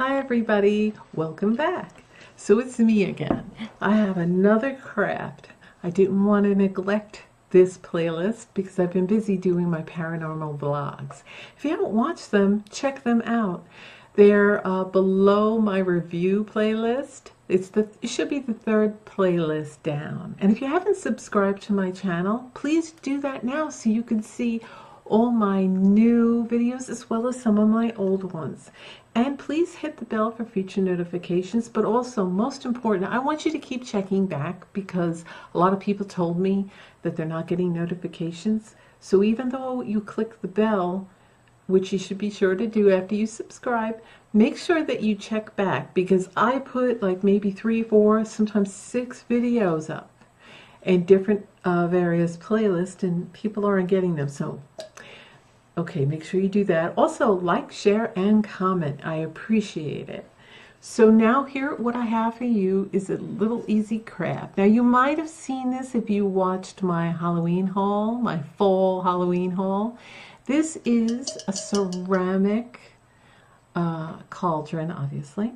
Hi everybody, welcome back. So it's me again. I have another craft. I didn't want to neglect this playlist because I've been busy doing my paranormal vlogs. If you haven't watched them, check them out. They're uh, below my review playlist. It's the it should be the third playlist down. And if you haven't subscribed to my channel, please do that now so you can see all my new videos as well as some of my old ones. And please hit the bell for future notifications, but also most important, I want you to keep checking back because a lot of people told me that they're not getting notifications. So even though you click the bell, which you should be sure to do after you subscribe, make sure that you check back because I put like maybe three, four, sometimes six videos up in different uh, various playlists and people aren't getting them. So Okay, make sure you do that. Also, like, share, and comment. I appreciate it. So now here, what I have for you is a little easy craft. Now you might have seen this if you watched my Halloween haul, my fall Halloween haul. This is a ceramic uh, cauldron, obviously.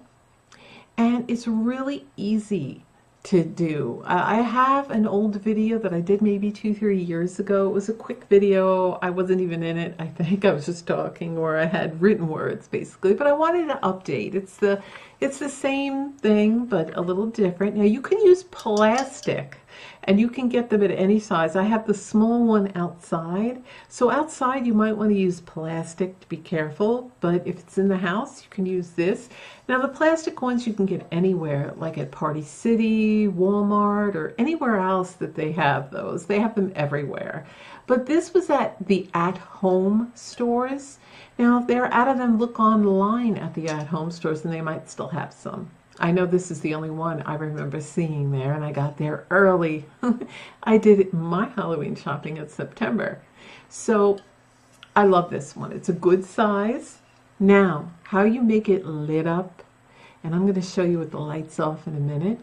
And it's really easy to do. Uh, I have an old video that I did maybe two, three years ago. It was a quick video. I wasn't even in it. I think I was just talking or I had written words basically, but I wanted to update. It's the, it's the same thing, but a little different. Now you can use plastic and you can get them at any size. I have the small one outside. So outside you might want to use plastic to be careful, but if it's in the house, you can use this. Now the plastic ones you can get anywhere, like at Party City, Walmart, or anywhere else that they have those. They have them everywhere. But this was at the at-home stores. Now if they're out of them, look online at the at-home stores and they might still have some. I know this is the only one I remember seeing there, and I got there early. I did my Halloween shopping in September. So I love this one. It's a good size. Now, how you make it lit up, and I'm going to show you with the lights off in a minute.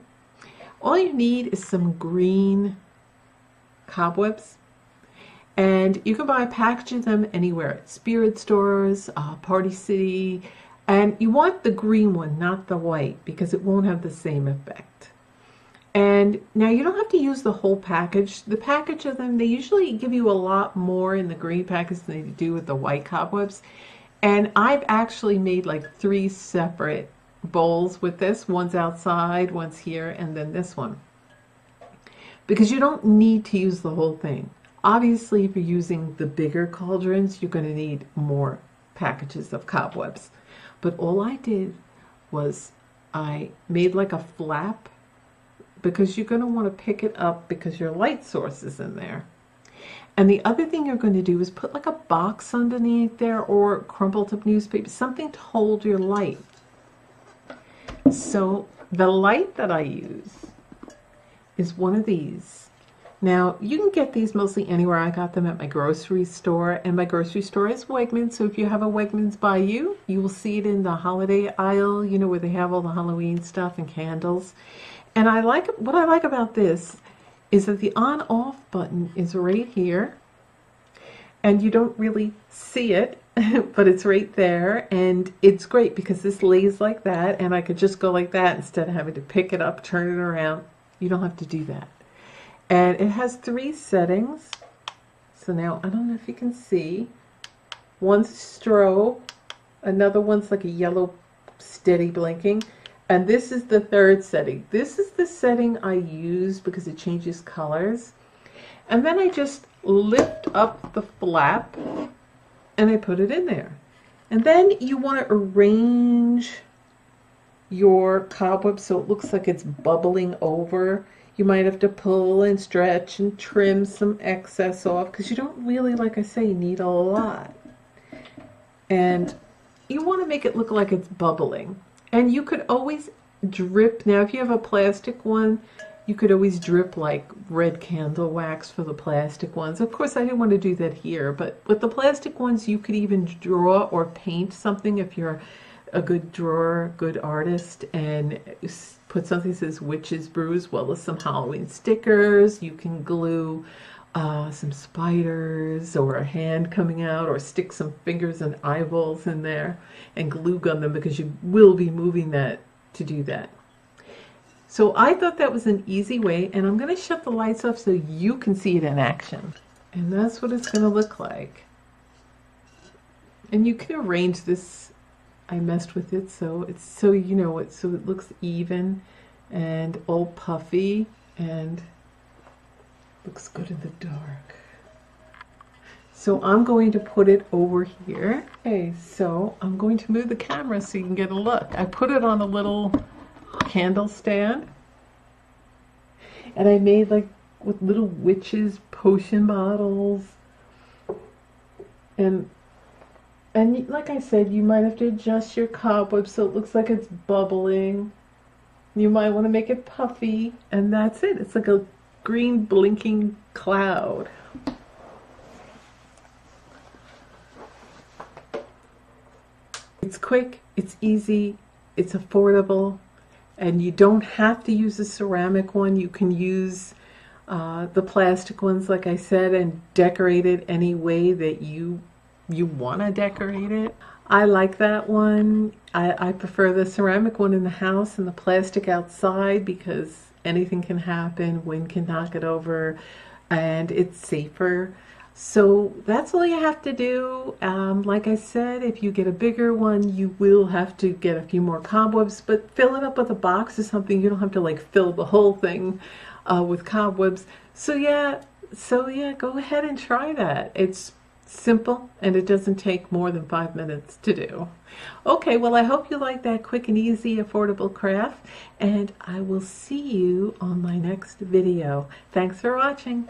All you need is some green cobwebs. And you can buy a package of them anywhere at spirit stores, uh, Party City, and you want the green one, not the white, because it won't have the same effect. And now you don't have to use the whole package. The package of them, they usually give you a lot more in the green package than they do with the white cobwebs. And I've actually made like three separate bowls with this. One's outside, one's here, and then this one. Because you don't need to use the whole thing. Obviously, if you're using the bigger cauldrons, you're going to need more packages of cobwebs. But all I did was I made like a flap because you're going to want to pick it up because your light source is in there. And the other thing you're going to do is put like a box underneath there or crumpled up newspaper, something to hold your light. So the light that I use is one of these. Now, you can get these mostly anywhere. I got them at my grocery store, and my grocery store is Wegmans. So if you have a Wegmans by you, you will see it in the holiday aisle, you know, where they have all the Halloween stuff and candles. And I like what I like about this is that the on off button is right here and you don't really see it but it's right there and it's great because this lays like that and I could just go like that instead of having to pick it up turn it around you don't have to do that and it has three settings so now I don't know if you can see one's strobe another one's like a yellow steady blinking and this is the third setting. This is the setting I use because it changes colors. And then I just lift up the flap and I put it in there. And then you want to arrange your cobweb so it looks like it's bubbling over. You might have to pull and stretch and trim some excess off because you don't really, like I say, need a lot. And you want to make it look like it's bubbling. And you could always drip. Now, if you have a plastic one, you could always drip like red candle wax for the plastic ones. Of course, I didn't want to do that here, but with the plastic ones, you could even draw or paint something if you're a good drawer, good artist, and put something that says Witch's Brew as well as some Halloween stickers. You can glue uh, some spiders or a hand coming out or stick some fingers and eyeballs in there and glue gun them because you will be moving that to do that. So I thought that was an easy way and I'm going to shut the lights off so you can see it in action. And that's what it's going to look like. And you can arrange this. I messed with it so it's so you know it so it looks even and all puffy and looks good in the dark. So I'm going to put it over here. Okay, so I'm going to move the camera so you can get a look. I put it on a little candle stand. And I made like with little witches potion bottles. And and like I said, you might have to adjust your cobweb so it looks like it's bubbling. You might want to make it puffy, and that's it. It's like a green blinking cloud. It's quick, it's easy, it's affordable, and you don't have to use a ceramic one. You can use uh, the plastic ones, like I said, and decorate it any way that you you want to decorate it. I like that one. I, I prefer the ceramic one in the house and the plastic outside because anything can happen, wind can knock it over, and it's safer. So that's all you have to do. Um, like I said, if you get a bigger one, you will have to get a few more cobwebs, but fill it up with a box or something. You don't have to like fill the whole thing uh, with cobwebs. So yeah, so yeah, go ahead and try that. It's simple and it doesn't take more than five minutes to do. Okay, well I hope you like that quick and easy affordable craft and I will see you on my next video. Thanks for watching.